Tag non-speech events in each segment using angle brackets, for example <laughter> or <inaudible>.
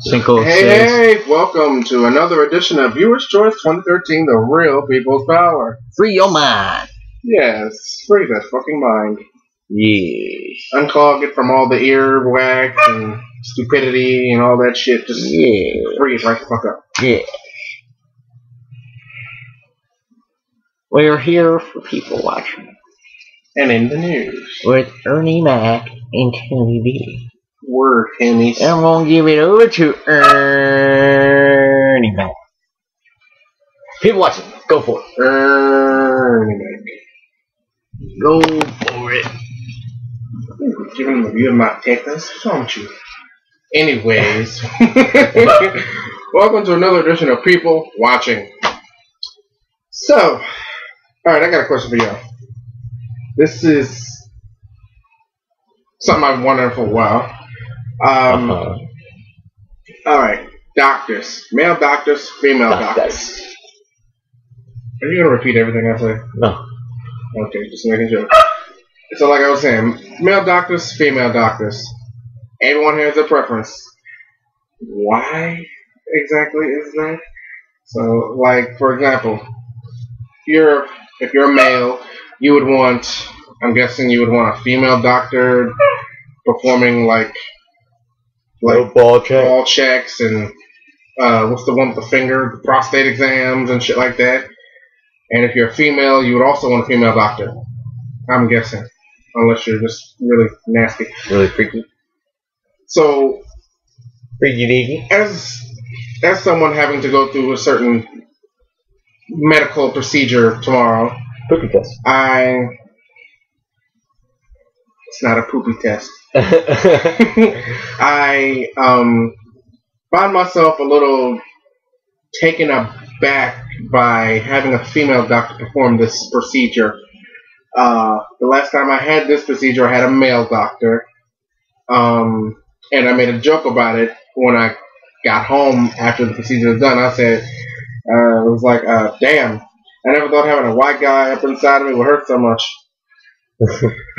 Cinco Hey, hey, welcome to another edition of Viewer's Choice 2013, The Real People's Power. Free your mind. Yes, free that fucking mind. Yeah. Unclog it from all the earwax and stupidity and all that shit. Just Yeah. free it right the fuck up. Yeah. We're here for people watching And in the news, with Ernie Mac and Tony B. word. And I'm gonna give it over to Ernie Mac. People watching, go for it. Ernie Mac. Go for it. Give him a review of my. What's wrong with you? Anyways, <laughs> welcome to another edition of People Watching. So, alright, I got a question for y'all. This is something I've wondered for a while. Um, Uh-huh. Alright, doctors. Male doctors, female doctors. Doctors. Are you going to repeat everything I say? No. Okay, just making sure. <laughs> So, like I was saying, male doctors, female doctors. Everyone has a preference. Why exactly is that? So, like for example, you're if you're a male, you would want. I'm guessing you would want a female doctor performing like like ball check. ball checks and uh, what's the one with the finger, the prostate exams and shit like that. And if you're a female, you would also want a female doctor. I'm guessing, unless you're just really nasty. Really freaky. So, Freaky deaky. as as someone having to go through a certain medical procedure tomorrow, Cookie test. I it's not a poopy test. <laughs> I um, find myself a little taken aback by having a female doctor perform this procedure. Uh, the last time I had this procedure, I had a male doctor, um, and I made a joke about it when I got home after the procedure was done. I said, uh, "It was like, uh, damn, I never thought having a white guy up inside of me would hurt so much." <laughs>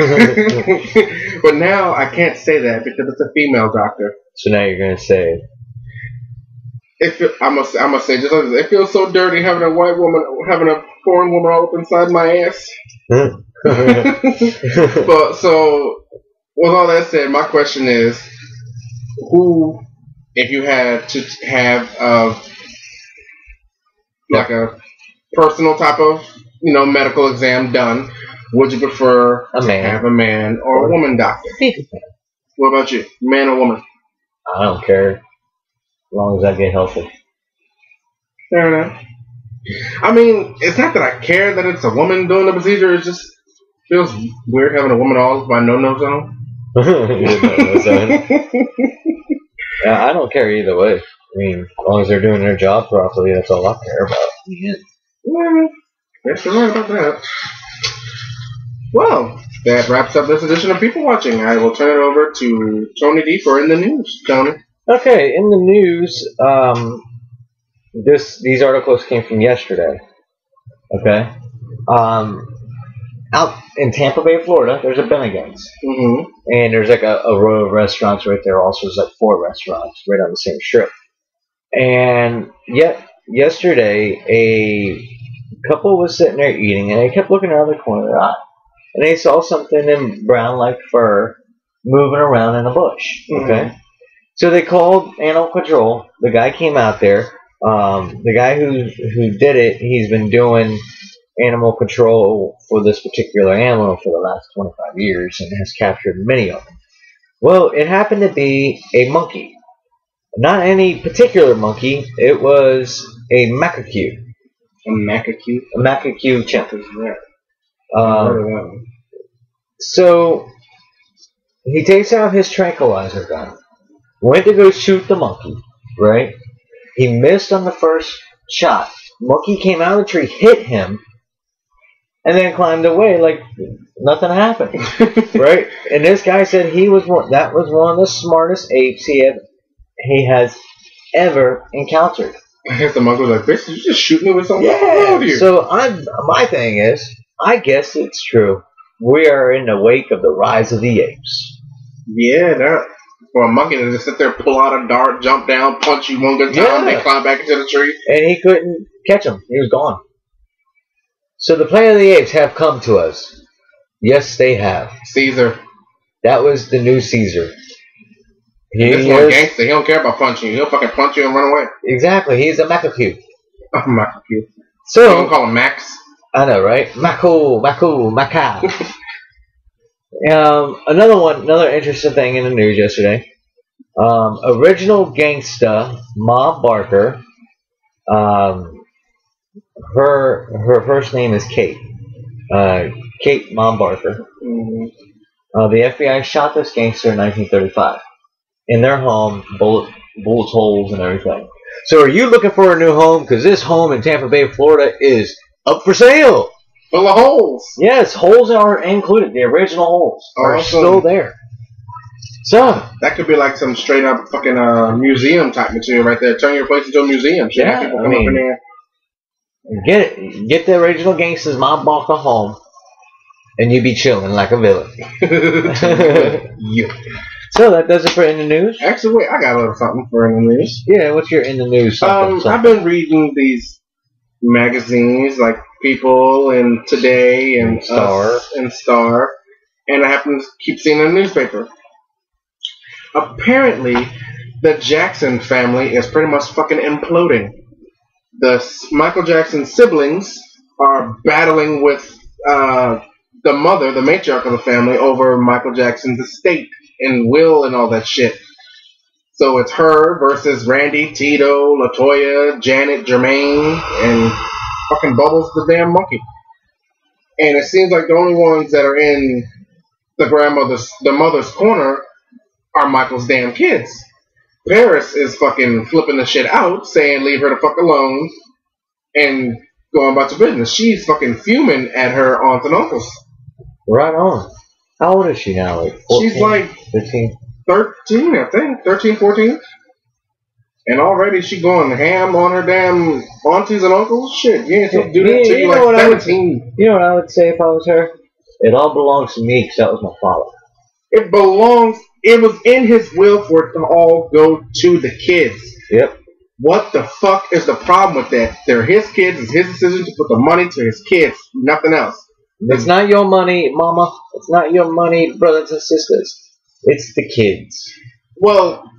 but now I can't say that because it's a female doctor. so now you're gonna say It I must I must say just it feels so dirty having a white woman having a foreign woman all up inside my ass. <laughs> <laughs> but so with all that said, my question is, who, if you had to have uh, like a personal type of you know medical exam done, would you prefer A to man. have a man or a woman doctor? What about you, man or woman? I don't care. As long as I get healthy. Fair enough. I mean, it's not that I care that it's a woman doing the procedure. It just feels weird having a woman all my no-no <laughs> zone. Yeah, I don't care either way. I mean, as long as they're doing their job properly, that's all I care about. Yeah, guess you're right about that. Well, that wraps up this edition of People Watching. I will turn it over to Tony D for in the news. Tony. Okay, in the news, um, this these articles came from yesterday. Okay, um, out in Tampa Bay, Florida, there's a Bennigan's, Mm-hmm. and there's like a, a row of restaurants right there. Also, there's like four restaurants right on the same strip. And yet, yesterday, a couple was sitting there eating, and they kept looking around the corner eye, and they saw something in brown like fur moving around in a bush. Okay. So they called animal control. The guy came out there. Um, the guy who who did it, he's been doing animal control for this particular animal for the last 25 years and has captured many of them. Well, it happened to be a monkey. Not any particular monkey. It was a macaque. A macaque. A macaque chimp. What is that? Um, Heard of that one. So he takes out his tranquilizer gun, went to go shoot the monkey, right? He missed on the first shot. Monkey came out of the tree, hit him, and then climbed away like nothing happened, <laughs> right? And this guy said he was one, that was one of the smartest apes he had, he has ever encountered. I guess the monkey was like, "Bitch, you just shoot me with something? What's wrong with you?" So I'm my thing is, I guess it's true. We are in the wake of the rise of the apes. yeah, that for a monkey to just sit there, pull out a dart, jump down, punch you one good time, Yeah. then climb back into the tree. and he couldn't catch him. He was gone. So the Planet of the Apes have come to us. Yes, they have. Caesar, That was the new Caesar. He this one gangster. He don't care about punching you. He'll fucking punch you and run away. exactly. He's a Macaque. Oh my god. You So don't call him Max. I know, right? Mako, Mako, Maka. <laughs> um, another one, another interesting thing in the news yesterday. Um, original gangsta Ma Barker. Um, her her first name is Kate. Uh, Kate Mom Barker. Mhm. Uh, the FBI shot this gangster in 1935 in their home, bullet bullet holes and everything. So, are you looking for a new home? Because this home in Tampa Bay, Florida, is up for sale. Full of holes. Yes, holes are included. The original holes are Awesome. still there. So, That could be like some straight up fucking uh, museum type material right there. Turn your place into a museum. Shit, Yeah, people I come up in there. get it, get the original gangsters Mom Barker home, and you be chilling like a villain. yeah. <laughs> <laughs> So that does it for in the news. Actually, wait, I got a little something for in the news. Yeah, what's your in the news? Something, Um, something? I've been reading these magazines like People and Today and Star. Us and Star, and I happen to keep seeing a newspaper. Apparently, the Jackson family is pretty much fucking imploding. The Michael Jackson siblings are battling with uh, the mother, the matriarch of the family, over Michael Jackson's estate and will and all that shit. So it's her versus Randy, Tito, Latoya, Janet, Jermaine, and fucking Bubbles the damn monkey. And it seems like the only ones that are in the grandmother's, the mother's corner are Michael's damn kids. Paris is fucking flipping the shit out, saying leave her the fuck alone, and going about your business. She's fucking fuming at her aunts and uncles. right on. How old is she now? Like 14, She's like 15. 13, I think, 13, 14. And already she going ham on her damn aunties and uncles. Shit, you ain't supposed to do that Yeah, till you you know what I like would- 17. You know what I would say if I was her? It all belongs to me because that was my father. It belongs, it was in his will for it to all go to the kids. Yep. What the fuck is the problem with that? They're his kids, it's his decision to put the money to his kids, nothing else. It's not your money, mama. It's not your money, brothers and sisters. It's the kids. Well,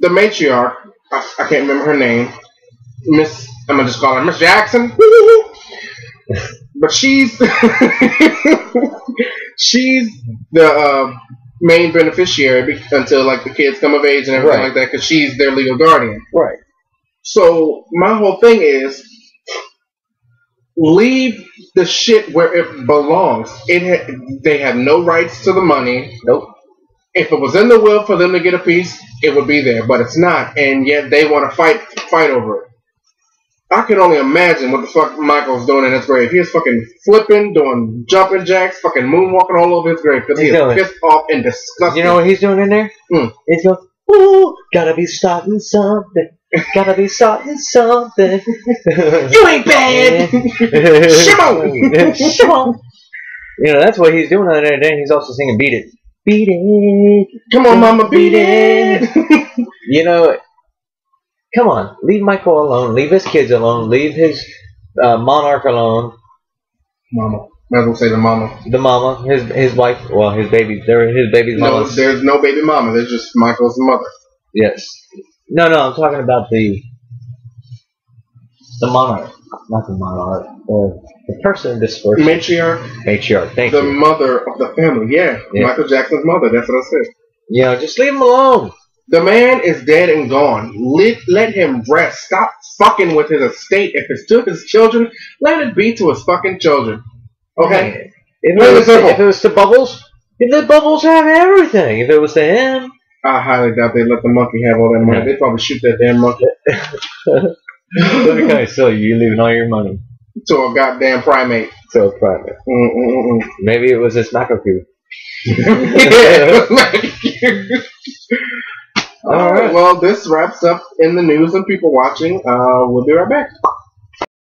the matriarch, I, I can't remember her name, Miss, I'm gonna just call her Miss Jackson. but she's <laughs> she's the uh, main beneficiary be- until like the kids come of age and everything Right. like that, because she's their legal guardian. Right. So my whole thing is leave the shit where it belongs. It ha- they have no rights to the money. Nope. If it was in the will for them to get a piece, it would be there, but it's not, and yet they want to fight fight over it. I can only imagine what the fuck Michael's doing in his grave. He is fucking flipping, doing jumping jacks, fucking moonwalking all over his grave because he is pissed off and disgusted. You know what he's doing in there? Hmm. He's going, ooh, gotta be starting something. Gotta be starting something. <laughs> you ain't bad. <laughs> Shimon! Shimon! <laughs> You know, that's what he's doing on there. Then he's also singing Beat It. Beat It. Come on, mama, beat it. <laughs> You know, come on. Leave Michael alone. Leave his kids alone. Leave his uh, monarch alone. mama. Might as well say the mama. The mama, his his wife, well, his baby, they're his baby's No, mama. there's no baby mama. There's just Michael's mother. Yes. No, no, I'm talking about the the monarch, not the monarch. The, the person dispersed. Matriarch, Matriarch. Thank the you. The mother of the family. Yeah, Yeah. Michael Jackson's mother. That's what I said. Yeah, just leave him alone. The man is dead and gone. Let, let him rest. Stop fucking with his estate. If it's to his children, let it be to his fucking children. Okay? If it, was to, if it was to Bubbles, if the Bubbles have everything. If it was to him, I highly doubt they let the monkey have all that money. Yeah. They probably shoot that damn monkey that'd be kind of silly. You leaving all your money to a goddamn primate. to a primate. Mm-mm-mm. Maybe it was this Makaku. yeah. All right. Well, this wraps up in the news and people watching. Uh, we'll be right back.